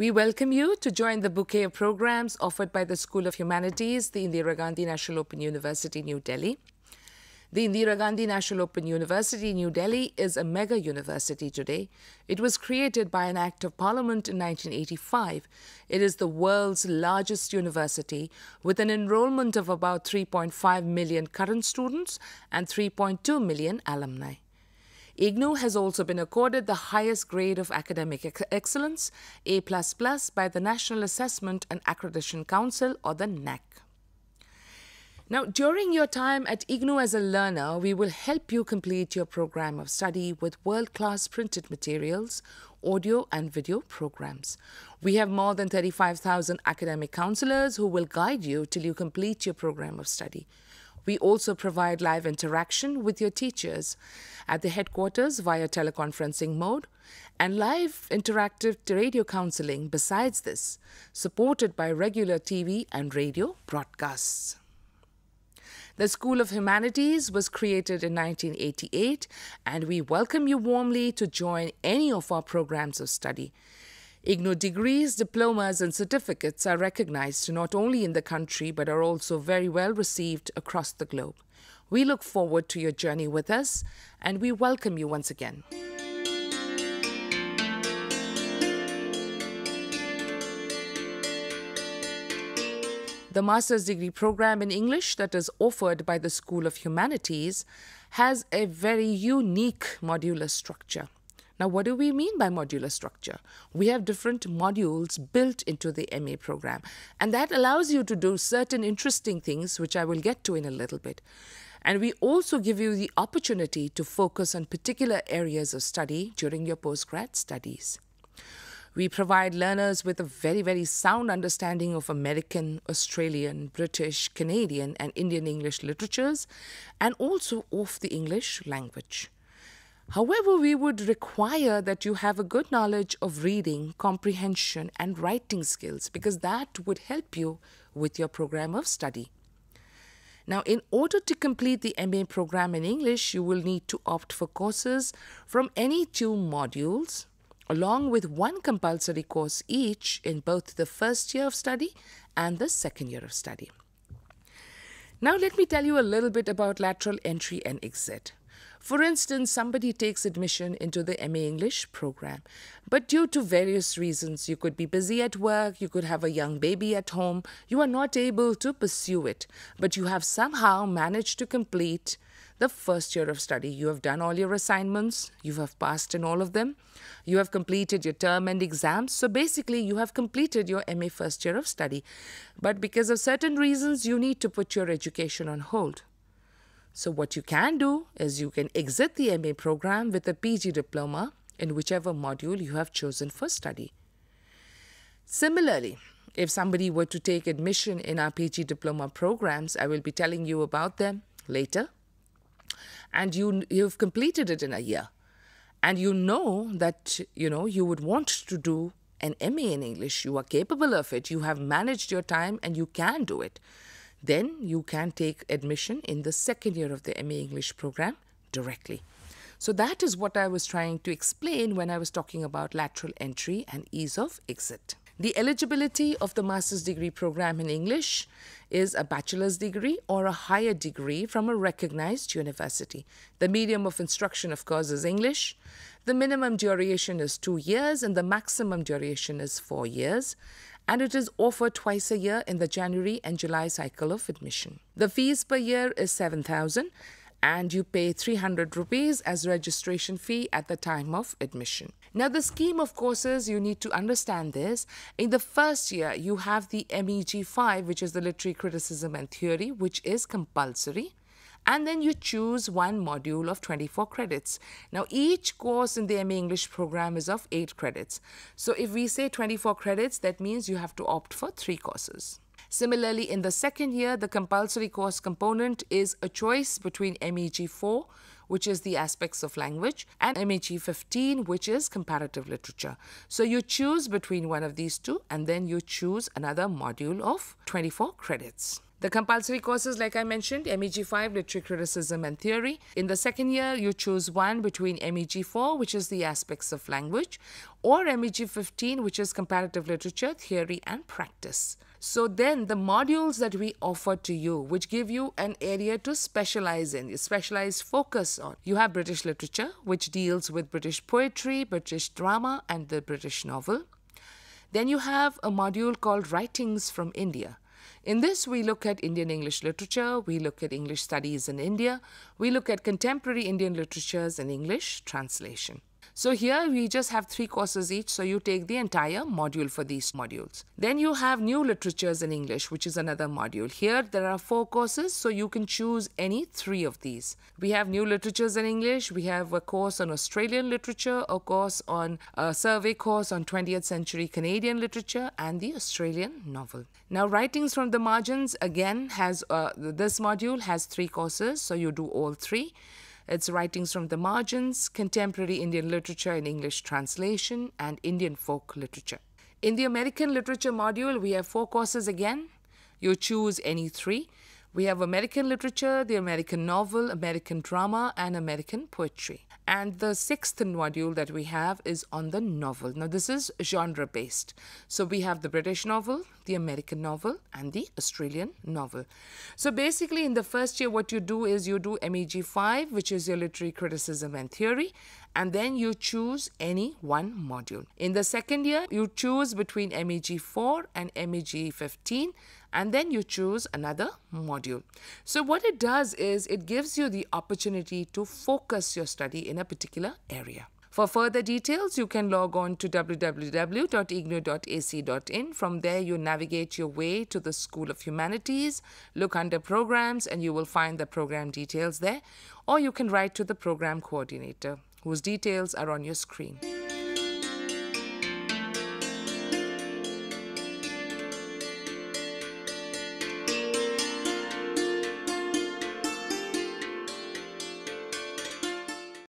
We welcome you to join the bouquet of programs offered by the School of Humanities, the Indira Gandhi National Open University, New Delhi. The Indira Gandhi National Open University, New Delhi, is a mega university today. It was created by an Act of Parliament in 1985. It is the world's largest university with an enrollment of about 3.5 million current students and 3.2 million alumni. IGNOU has also been accorded the highest grade of academic ex excellence, A++, by the National Assessment and Accreditation Council or the NAAC. Now, during your time at IGNOU as a learner, we will help you complete your program of study with world-class printed materials, audio and video programs. We have more than 35,000 academic counselors who will guide you till you complete your program of study. We also provide live interaction with your teachers at the headquarters via teleconferencing mode and live interactive radio counseling besides this, supported by regular TV and radio broadcasts. The School of Humanities was created in 1988 and we welcome you warmly to join any of our programs of study. IGNOU degrees, diplomas, and certificates are recognized not only in the country but are also very well received across the globe. We look forward to your journey with us and we welcome you once again. The master's degree program in English that is offered by the School of Humanities has a very unique modular structure. Now, what do we mean by modular structure? We have different modules built into the MA program, and that allows you to do certain interesting things, which I will get to in a little bit. And we also give you the opportunity to focus on particular areas of study during your postgrad studies. We provide learners with a very, very sound understanding of American, Australian, British, Canadian, and Indian English literatures, and also of the English language. However, we would require that you have a good knowledge of reading, comprehension, and writing skills because that would help you with your program of study. Now, in order to complete the MA program in English, you will need to opt for courses from any two modules, along with one compulsory course each in both the first year of study and the second year of study. Now, let me tell you a little bit about lateral entry and exit. For instance, somebody takes admission into the MA English program, but due to various reasons, you could be busy at work, you could have a young baby at home, you are not able to pursue it, but you have somehow managed to complete the first year of study. You have done all your assignments, you have passed in all of them, you have completed your term and exams. So basically, you have completed your MA first year of study. But because of certain reasons, you need to put your education on hold. So, what you can do is you can exit the MA program with a PG diploma in whichever module you have chosen for study. Similarly, if somebody were to take admission in our PG diploma programs, I will be telling you about them later. And you you've completed it in a year. And you know that you know you would want to do an MA in English. You are capable of it. You have managed your time and you can do it then you can take admission in the second year of the MA English program directly. So that is what I was trying to explain when I was talking about lateral entry and ease of exit. The eligibility of the master's degree program in English is a bachelor's degree or a higher degree from a recognized university. The medium of instruction, of course, is English. The minimum duration is two years and the maximum duration is four years and it is offered twice a year in the January and July cycle of admission. The fees per year is 7000 and you pay 300 rupees as registration fee at the time of admission. Now the scheme of courses you need to understand this. In the first year you have the MEG 5 which is the literary criticism and theory which is compulsory and then you choose one module of 24 credits. Now, each course in the MA English program is of 8 credits. So, if we say 24 credits, that means you have to opt for 3 courses. Similarly, in the second year, the compulsory course component is a choice between MEG 4, which is the aspects of language, and MEG 15, which is comparative literature. So you choose between one of these two, and then you choose another module of 24 credits. The compulsory courses, like I mentioned, MEG 5, Literary Criticism and Theory. In the second year, you choose one between MEG 4, which is the aspects of language, or MEG 15, which is comparative literature, theory, and practice. So then the modules that we offer to you, which give you an area to specialize in, specialize focus on. You have British literature, which deals with British poetry, British drama, and the British novel. Then you have a module called Writings from India in this, we look at Indian English literature, we look at English studies in India, we look at contemporary Indian literatures and English translation. So here we just have three courses each, so you take the entire module for these modules. Then you have new literatures in English, which is another module. Here there are four courses, so you can choose any three of these. We have new literatures in English, we have a course on Australian literature, a course on a survey course on 20th century Canadian literature, and the Australian novel. Now, writings from the margins again has uh, this module has three courses, so you do all three. It's writings from the margins, contemporary Indian literature in English translation, and Indian folk literature. In the American literature module, we have four courses again. You choose any three. We have American literature, the American novel, American drama, and American poetry. And the sixth module that we have is on the novel. Now, this is genre based. So, we have the British novel, the American novel, and the Australian novel. So, basically, in the first year, what you do is you do MEG 5, which is your literary criticism and theory, and then you choose any one module. In the second year, you choose between MEG 4 and MEG 15 and then you choose another module. So what it does is it gives you the opportunity to focus your study in a particular area. For further details, you can log on to www.ignou.ac.in. From there, you navigate your way to the School of Humanities, look under programs, and you will find the program details there. Or you can write to the program coordinator, whose details are on your screen.